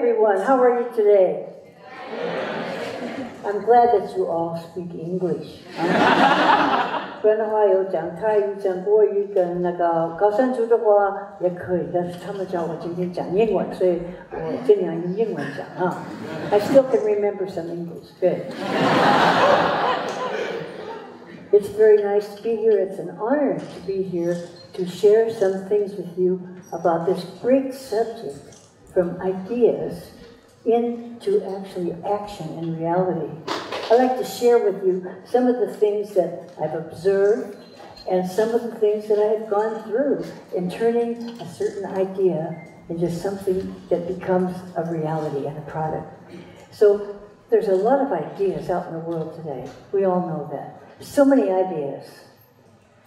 everyone. How are you today? I'm glad that you all speak English. 不然的话，有讲台语、讲国语跟那个高山族的话也可以，但是他们叫我今天讲英文，所以我尽量用英文讲啊。I still can remember some English. Good. It's very nice to be here. It's an honor to be here to share some things with you about this great subject from ideas into actually action and reality. I'd like to share with you some of the things that I've observed and some of the things that I have gone through in turning a certain idea into something that becomes a reality and a product. So there's a lot of ideas out in the world today. We all know that. So many ideas.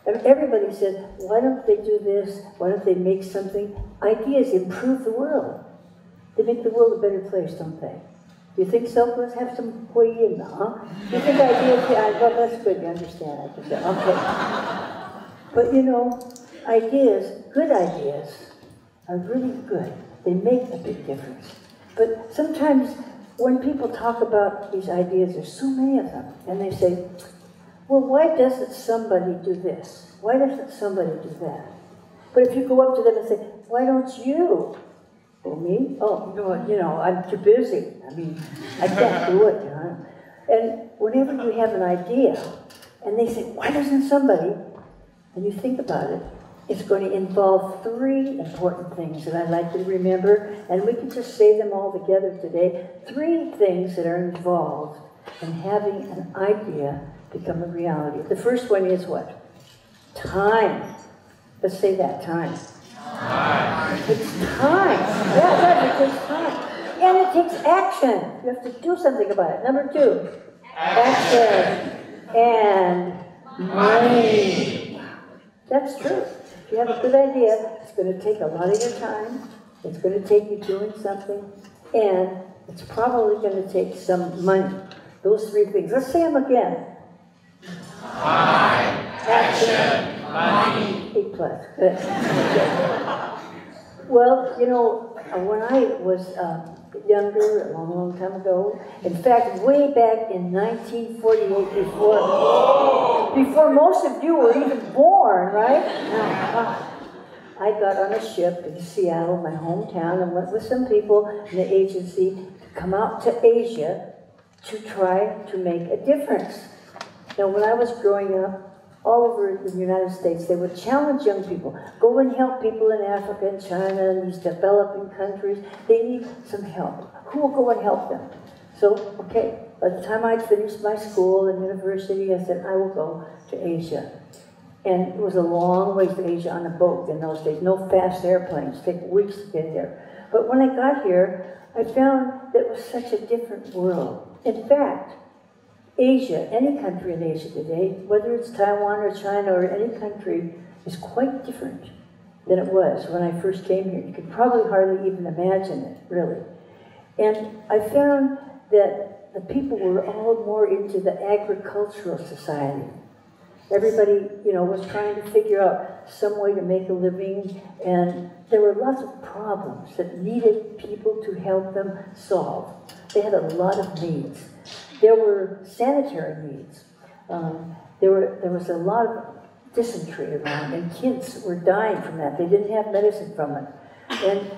Everybody said, why don't they do this? Why don't they make something? Ideas improve the world. They make the world a better place, don't they? Do you think so? Let's have some in huh? Do You think ideas, yeah, well, that's good, you understand, I okay. But you know, ideas, good ideas, are really good. They make a big difference. But sometimes when people talk about these ideas, there's so many of them, and they say, well, why doesn't somebody do this? Why doesn't somebody do that? But if you go up to them and say, why don't you? Well, me? Oh, no, you know, I'm too busy. I mean, I can't do it, you know. And whenever you have an idea, and they say, why doesn't somebody? And you think about it, it's going to involve three important things that I'd like you to remember, and we can just say them all together today. Three things that are involved in having an idea become a reality. The first one is what? Time. Let's say that time. Time. It's time. Yeah, it takes time. And it takes action. You have to do something about it. Number two, action. And money. That's true. If you have a good idea, it's going to take a lot of your time. It's going to take you doing something. And it's probably going to take some money. Those three things. Let's say them again. Time, action, money. Eight plus. well, you know, when I was uh, younger, a long, long time ago, in fact, way back in 1948, before, before most of you were even born, right? I got on a ship in Seattle, my hometown, and went with some people in the agency to come out to Asia to try to make a difference. Now, when I was growing up, all over the United States, they would challenge young people go and help people in Africa and China and these developing countries. They need some help. Who will go and help them? So, okay, by the time I'd finished my school and university, I said, I will go to Asia. And it was a long way to Asia on a boat in those days. No fast airplanes, take weeks to get there. But when I got here, I found that it was such a different world. In fact, Asia, any country in Asia today, whether it's Taiwan or China or any country, is quite different than it was when I first came here. You could probably hardly even imagine it, really. And I found that the people were all more into the agricultural society. Everybody, you know, was trying to figure out some way to make a living, and there were lots of problems that needed people to help them solve. They had a lot of needs. There were sanitary needs. Um, there, were, there was a lot of dysentery around, and kids were dying from that. They didn't have medicine from it. And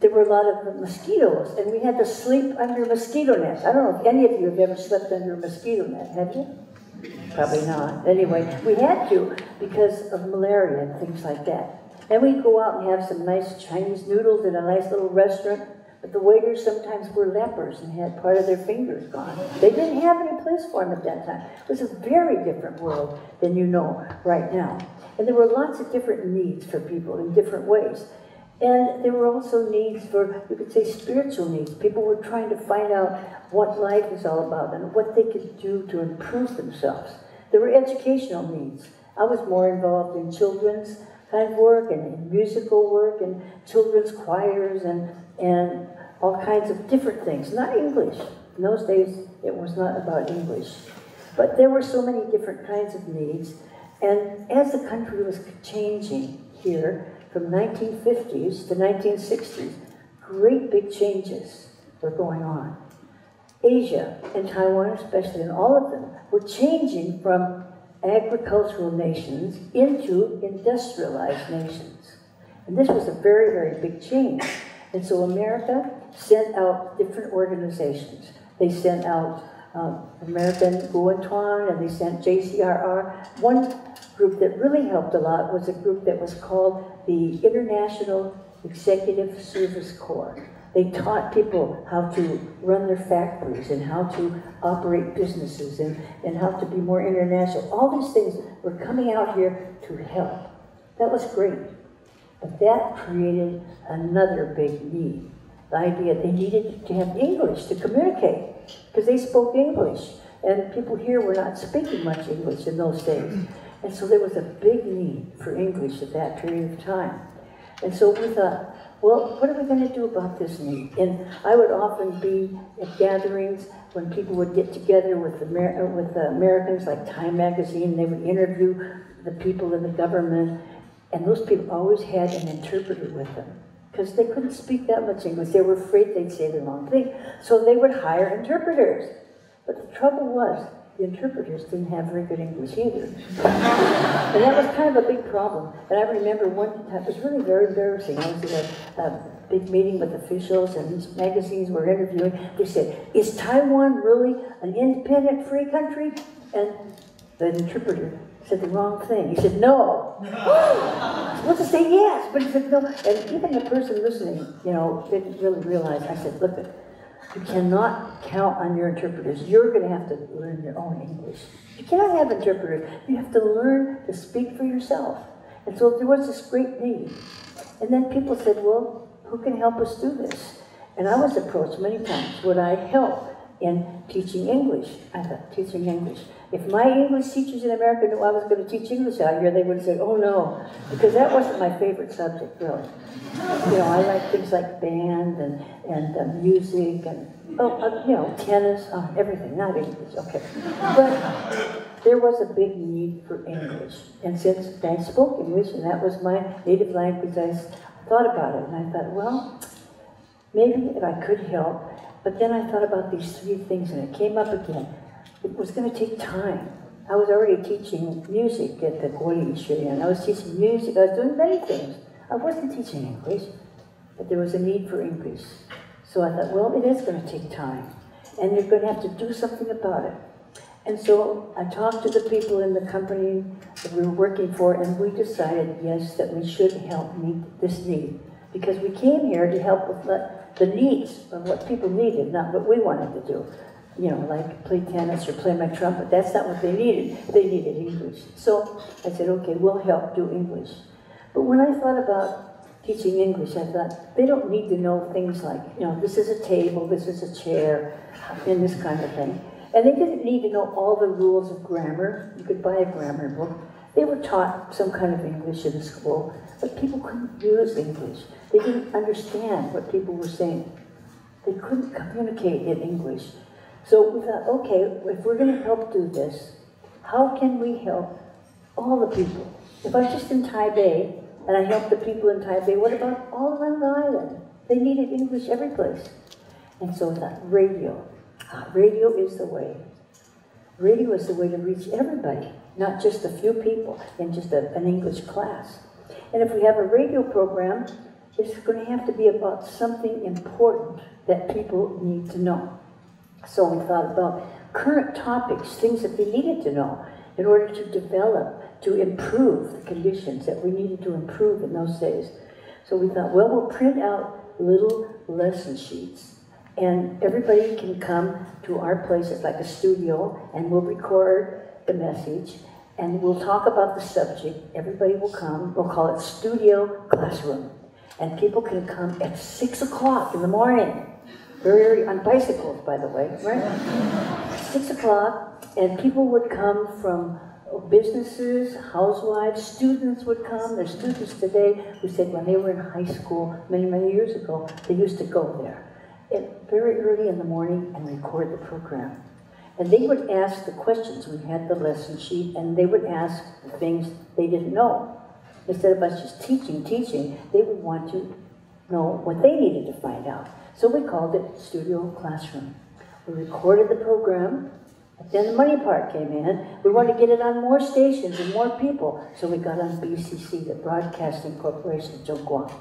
there were a lot of mosquitoes, and we had to sleep under mosquito nets. I don't know if any of you have ever slept under a mosquito net, have you? Probably not. Anyway, we had to because of malaria and things like that. And we'd go out and have some nice Chinese noodles in a nice little restaurant. The waiters sometimes were lepers and had part of their fingers gone. They didn't have any place for them at that time. It was a very different world than you know right now. And there were lots of different needs for people in different ways. And there were also needs for, you could say, spiritual needs. People were trying to find out what life is all about and what they could do to improve themselves. There were educational needs. I was more involved in children's kind work and in musical work and children's choirs and, and all kinds of different things, not English. In those days, it was not about English. But there were so many different kinds of needs. And as the country was changing here from 1950s to 1960s, great big changes were going on. Asia and Taiwan, especially, and all of them were changing from agricultural nations into industrialized nations. And this was a very, very big change. And so America sent out different organizations. They sent out um, American Guantuan and they sent JCRR. One group that really helped a lot was a group that was called the International Executive Service Corps. They taught people how to run their factories and how to operate businesses and, and how to be more international. All these things were coming out here to help. That was great. But that created another big need. The idea they needed to have English to communicate because they spoke English. And people here were not speaking much English in those days. And so there was a big need for English at that period of time. And so we thought, well, what are we going to do about this need? And I would often be at gatherings when people would get together with, Amer- with Americans, like Time Magazine, they would interview the people in the government, and those people always had an interpreter with them because they couldn't speak that much English. They were afraid they'd say the wrong thing. So they would hire interpreters. But the trouble was, the interpreters didn't have very good English either. and that was kind of a big problem. And I remember one time, it was really very embarrassing. I was at a, a big meeting with officials and these magazines were interviewing. They said, is Taiwan really an independent free country? And the interpreter said the wrong thing. He said, no. I supposed to say yes, but he said no. And even the person listening, you know, didn't really realize. I said, look, you cannot count on your interpreters. You're going to have to learn your own English. You cannot have interpreters. You have to learn to speak for yourself. And so there was this great need. And then people said, well, who can help us do this? And I was approached many times. Would I help in teaching English? I thought, teaching English. If my English teachers in America knew I was going to teach English out here, they would say, oh no, because that wasn't my favorite subject, really. You know, I like things like band and, and uh, music and, oh, uh, you know, tennis, uh, everything, not English, okay. But there was a big need for English. And since I spoke English, and that was my native language, I thought about it, and I thought, well, maybe if I could help. But then I thought about these three things, and it came up again it was going to take time. I was already teaching music at the college, and I was teaching music. I was doing many things. I wasn't teaching English, but there was a need for English. So I thought, well, it is going to take time, and you're going to have to do something about it. And so I talked to the people in the company that we were working for, and we decided, yes, that we should help meet this need. Because we came here to help with the, the needs of what people needed, not what we wanted to do you know, like play tennis or play my trumpet. That's not what they needed. They needed English. So I said, okay, we'll help do English. But when I thought about teaching English, I thought they don't need to know things like, you know, this is a table, this is a chair, and this kind of thing. And they didn't need to know all the rules of grammar. You could buy a grammar book. They were taught some kind of English in school, but people couldn't use English. They didn't understand what people were saying. They couldn't communicate in English. So we thought, okay, if we're going to help do this, how can we help all the people? If I'm just in Taipei and I help the people in Taipei, what about all around the island? They needed English every place. And so we thought, radio. Ah, radio is the way. Radio is the way to reach everybody, not just a few people in just a, an English class. And if we have a radio program, it's going to have to be about something important that people need to know. So we thought about current topics, things that we needed to know in order to develop, to improve the conditions that we needed to improve in those days. So we thought, well, we'll print out little lesson sheets and everybody can come to our place at like a studio and we'll record the message and we'll talk about the subject. Everybody will come. We'll call it Studio Classroom. And people can come at 6 o'clock in the morning very on bicycles, by the way, right? Six o'clock, and people would come from businesses, housewives, students would come. There's students today who said when they were in high school many, many years ago, they used to go there it, very early in the morning and record the program. And they would ask the questions. We had the lesson sheet, and they would ask the things they didn't know. Instead of us just teaching, teaching, they would want to know what they needed to find out. So we called it Studio Classroom. We recorded the program. Then the money part came in. We wanted to get it on more stations and more people. So we got on BCC, the Broadcasting Corporation Zhongguang.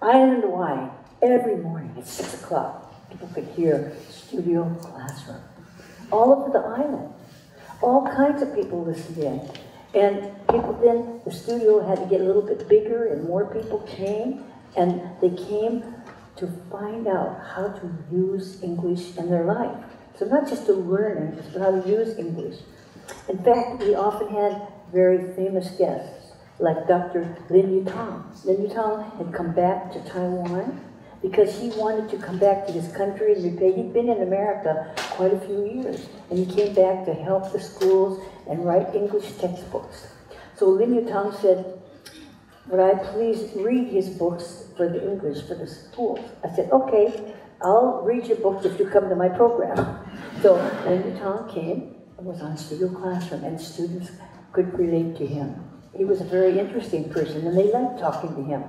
Island wide, every morning at 6 o'clock, people could hear Studio Classroom. All over the island. All kinds of people listened in. And people then, the studio had to get a little bit bigger and more people came. And they came to find out how to use English in their life. So not just to learn English, but how to use English. In fact, we often had very famous guests, like Dr. Lin Yutang. Lin Yutang had come back to Taiwan because he wanted to come back to his country and repay. He'd been in America quite a few years, and he came back to help the schools and write English textbooks. So Lin Yutang said, would I please read his books for the English for the schools? I said, okay, I'll read your books if you come to my program. So Lin Yutang came and was on Studio Classroom, and students could relate to him. He was a very interesting person, and they liked talking to him.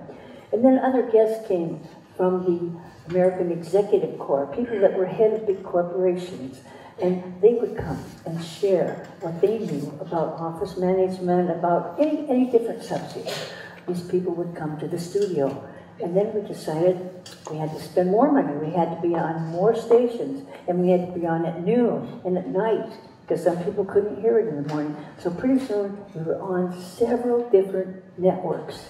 And then other guests came from the American Executive Corps, people that were head of big corporations, and they would come and share what they knew about office management, about any, any different subject. These people would come to the studio. And then we decided we had to spend more money. We had to be on more stations, and we had to be on at noon and at night because some people couldn't hear it in the morning. So pretty soon we were on several different networks.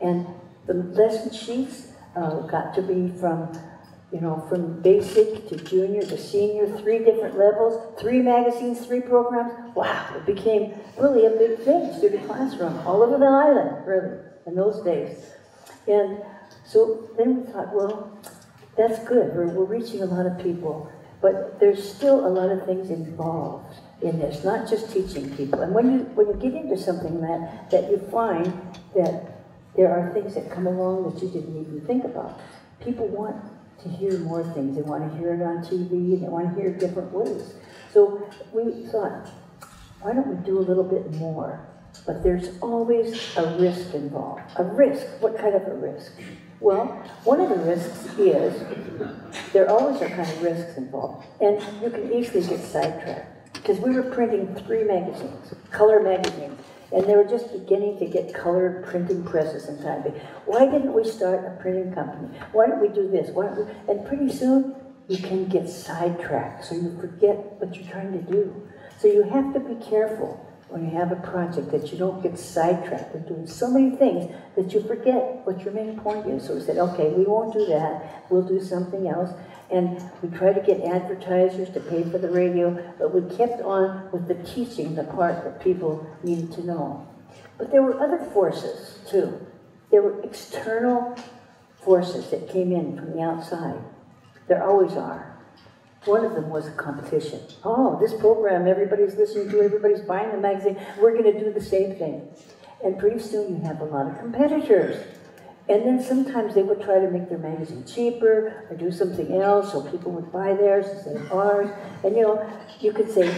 And the lesson sheets uh, got to be from, you know, from basic to junior to senior, three different levels, three magazines, three programs. Wow, it became really a big thing, Studio Classroom, all over the island, really, in those days. And so then we thought, well, that's good. We're, we're reaching a lot of people, but there's still a lot of things involved in this, not just teaching people. And when you when you get into something that that you find that there are things that come along that you didn't even think about. People want to hear more things. They want to hear it on TV and they want to hear different ways. So we thought, why don't we do a little bit more? But there's always a risk involved. A risk. What kind of a risk? Well, one of the risks is there always are kind of risks involved, and you can easily get sidetracked because we were printing three magazines, color magazines. And they were just beginning to get colored printing presses in Taipei. Why didn't we start a printing company? Why don't we do this? Why don't we? And pretty soon, you can get sidetracked, so you forget what you're trying to do. So you have to be careful when you have a project that you don't get sidetracked and doing so many things that you forget what your main point is. So we said, okay, we won't do that. We'll do something else. And we tried to get advertisers to pay for the radio, but we kept on with the teaching, the part that people needed to know. But there were other forces too. There were external forces that came in from the outside. There always are. One of them was a competition. Oh, this program, everybody's listening to, everybody's buying the magazine. We're going to do the same thing. And pretty soon you have a lot of competitors. And then sometimes they would try to make their magazine cheaper or do something else so people would buy theirs instead of ours. And you know, you could say,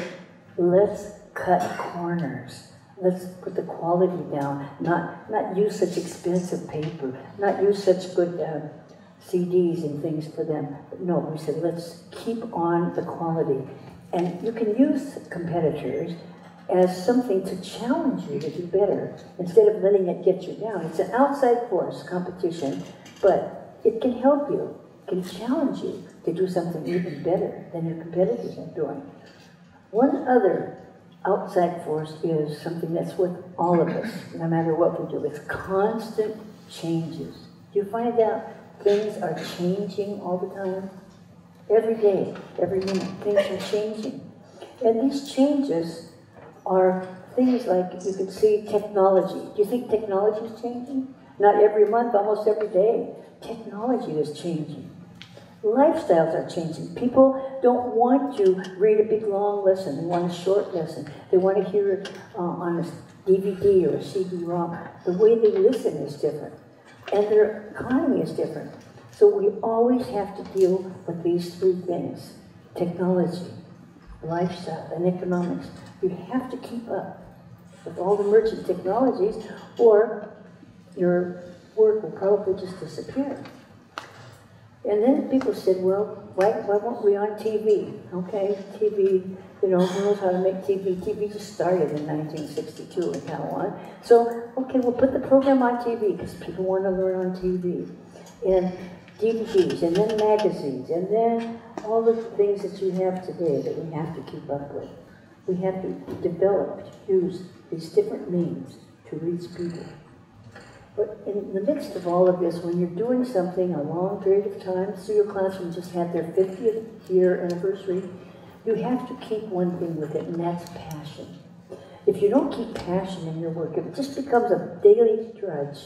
let's cut corners. Let's put the quality down, not, not use such expensive paper, not use such good uh, CDs and things for them. But no, we said, let's keep on the quality. And you can use competitors as something to challenge you to do better instead of letting it get you down. It's an outside force, competition, but it can help you, can challenge you to do something even better than your competitors are doing. One other outside force is something that's with all of us, no matter what we do. It's constant changes. Do you find out things are changing all the time? Every day, every minute, things are changing. And these changes are things like you can see technology. Do you think technology is changing? Not every month, almost every day. Technology is changing. Lifestyles are changing. People don't want to read a big long lesson. They want a short lesson. They want to hear it uh, on a DVD or a CD-ROM. The way they listen is different. And their economy is different. So we always have to deal with these three things. Technology, lifestyle, and economics. You have to keep up with all the emerging technologies, or your work will probably just disappear. And then people said, well, why, why weren't we on TV? Okay, TV, you know, who knows how to make TV? TV just started in 1962 in Taiwan. So, okay, we'll put the program on TV because people want to learn on TV. And DVDs, and then magazines, and then all the things that you have today that we have to keep up with. We have to develop, use these different means to reach people. But in the midst of all of this, when you're doing something a long period of time, Studio Classroom just had their 50th year anniversary, you have to keep one thing with it, and that's passion. If you don't keep passion in your work, if it just becomes a daily drudge,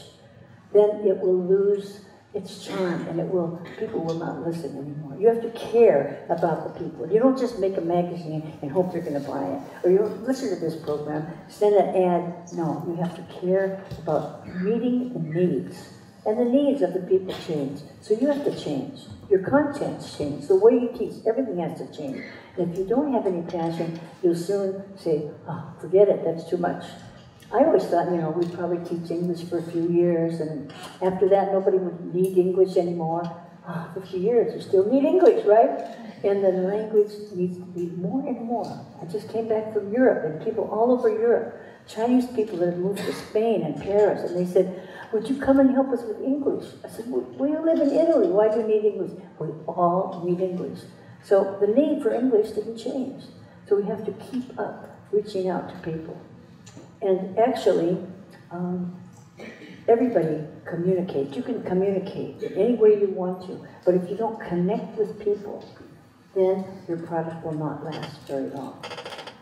then it will lose its charm and it will people will not listen anymore. You have to care about the people. You don't just make a magazine and hope they're going to buy it. Or you listen to this program, send an ad. No, you have to care about meeting the needs. And the needs of the people change. So you have to change. Your contents change. The way you teach, everything has to change. And if you don't have any passion, you'll soon say, oh, forget it, that's too much. I always thought, you know, we'd probably teach English for a few years, and after that, nobody would need English anymore. Ah, oh, 50 years, you still need English, right? And the language needs to be more and more. I just came back from Europe, and people all over Europe, Chinese people that have moved to Spain and Paris, and they said, would you come and help us with English? I said, well, we live in Italy. Why do you need English? We all need English. So the need for English didn't change. So we have to keep up reaching out to people. And actually, um, everybody communicates. You can communicate any way you want to, but if you don't connect with people, then your product will not last very long.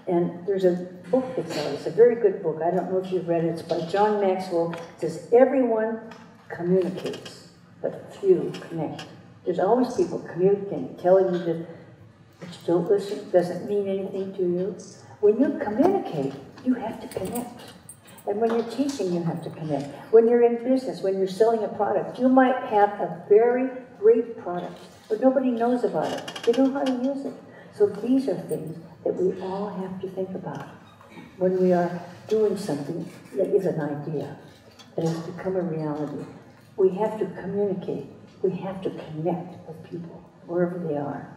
And there's a book that's out. It's a very good book. I don't know if you've read it. It's by John Maxwell. It says everyone communicates, but few connect. There's always people communicating, telling you that but you don't listen doesn't mean anything to you. When you communicate, you have to connect. And when you're teaching, you have to connect. When you're in business, when you're selling a product, you might have a very great product, but nobody knows about it. They don't know how to use it. So these are things that we all have to think about when we are doing something that is an idea, that has become a reality. We have to communicate. We have to connect with people wherever they are.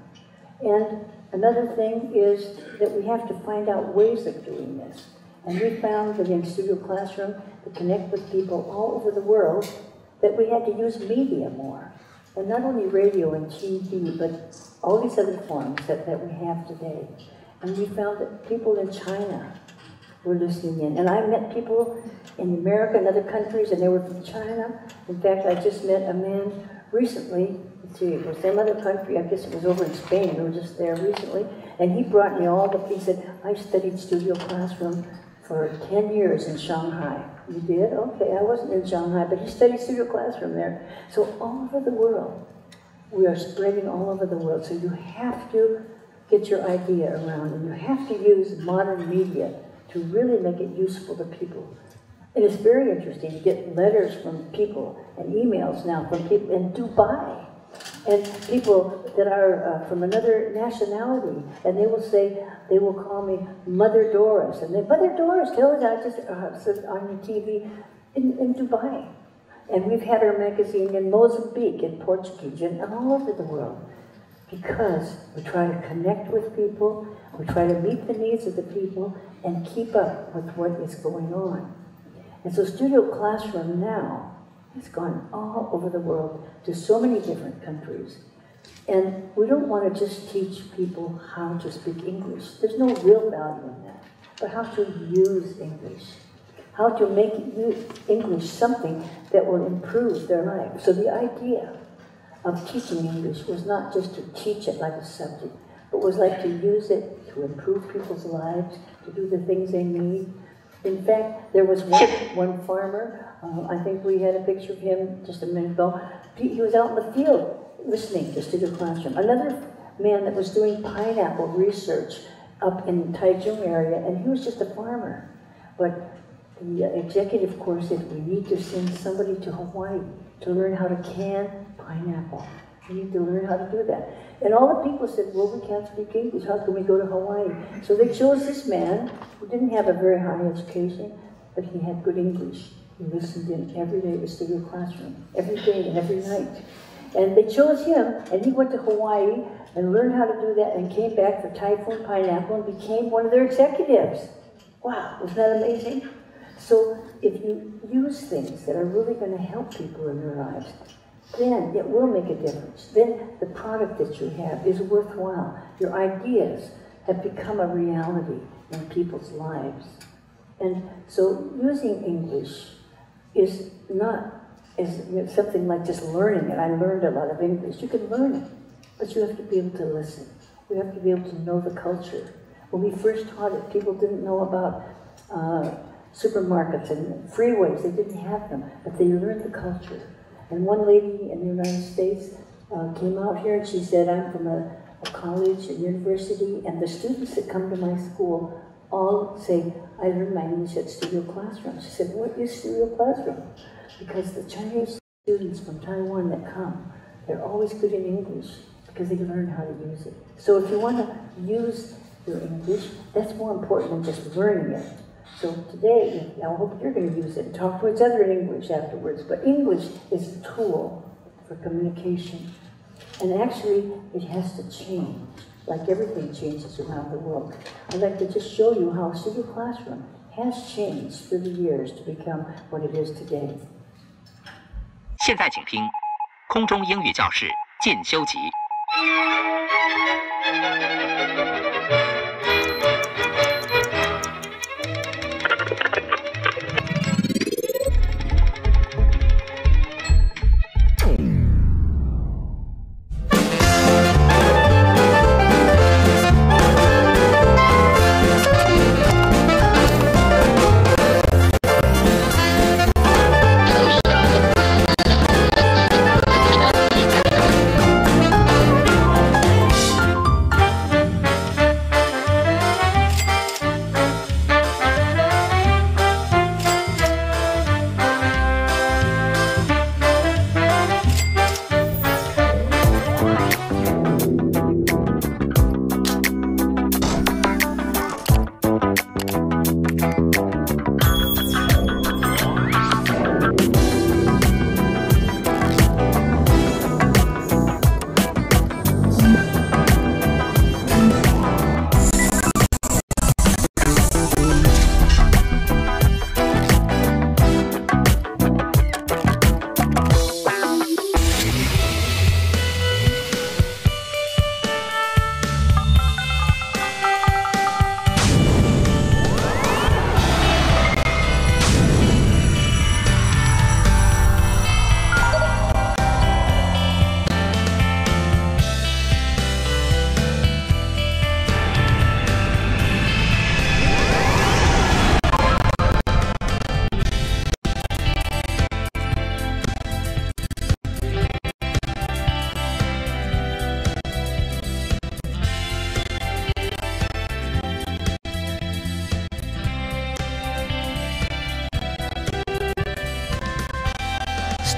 And another thing is that we have to find out ways of doing this. And we found that in Studio Classroom, to connect with people all over the world, that we had to use media more. And not only radio and TV, but all these other forms that, that we have today. And we found that people in China were listening in. And I met people in America and other countries, and they were from China. In fact, I just met a man recently, let's see, it was some other country, I guess it was over in Spain, we were just there recently, and he brought me all the, he said, I studied Studio Classroom for 10 years in Shanghai. You did? Okay, I wasn't in Shanghai, but he studied studio classroom there. So all over the world, we are spreading all over the world. So you have to get your idea around, and you have to use modern media to really make it useful to people. And it's very interesting to get letters from people and emails now from people in Dubai and people that are uh, from another nationality, and they will say, they will call me Mother Doris, and they, Mother Doris, tell us I just uh, on the TV in, in Dubai. And we've had our magazine in Mozambique, in Portuguese, and all over the world. Because we try to connect with people, we try to meet the needs of the people, and keep up with what is going on. And so Studio Classroom now has gone all over the world to so many different countries. And we don't want to just teach people how to speak English. There's no real value in that. But how to use English. How to make English something that will improve their life. So the idea of teaching English was not just to teach it like a subject, but was like to use it to improve people's lives, to do the things they need, in fact, there was one, one farmer, uh, I think we had a picture of him just a minute ago. He, he was out in the field listening to Studio Classroom. Another man that was doing pineapple research up in Taichung area, and he was just a farmer. But the Executive Corps said, we need to send somebody to Hawaii to learn how to can pineapple. We need to learn how to do that. And all the people said, well, we can't speak English. How can we go to Hawaii? So they chose this man who didn't have a very high education, but he had good English. He listened in every day to Studio Classroom, every day and every night. And they chose him, and he went to Hawaii and learned how to do that and came back for Typhoon Pineapple and became one of their executives. Wow, isn't that amazing? So if you use things that are really going to help people in their lives, then it will make a difference. Then the product that you have is worthwhile. Your ideas have become a reality in people's lives. And so using English is not know, something like just learning it. I learned a lot of English. You can learn it, but you have to be able to listen. You have to be able to know the culture. When we first taught it, people didn't know about uh, supermarkets and freeways. They didn't have them, but they learned the culture. And one lady in the United States uh, came out here and she said, I'm from a, a college, a university, and the students that come to my school all say, I learned my English at Studio Classroom. She said, what is Studio Classroom? Because the Chinese students from Taiwan that come, they're always good in English because they learn how to use it. So if you want to use your English, that's more important than just learning it. So today, I hope you're going to use it and talk to each other in English afterwards. But English is a tool for communication. And actually, it has to change, like everything changes around the world. I'd like to just show you how Studio Classroom has changed through the years to become what it is today. 现在请听空中英语教室进修集。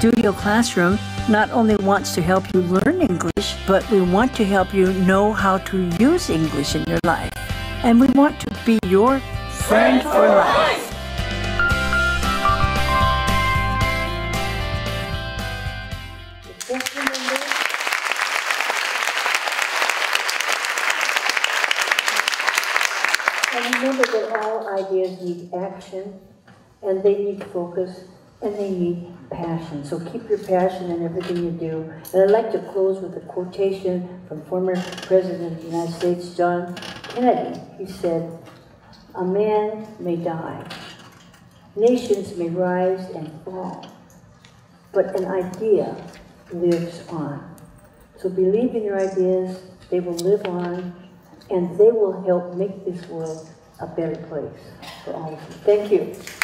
Studio Classroom not only wants to help you learn English, but we want to help you know how to use English in your life. And we want to be your friend for life. And remember that all ideas need action, and they need focus, and they need passion. So keep your passion in everything you do. And I'd like to close with a quotation from former President of the United States, John Kennedy. He said, A man may die, nations may rise and fall, but an idea lives on. So believe in your ideas, they will live on, and they will help make this world a better place for all of you. Thank you.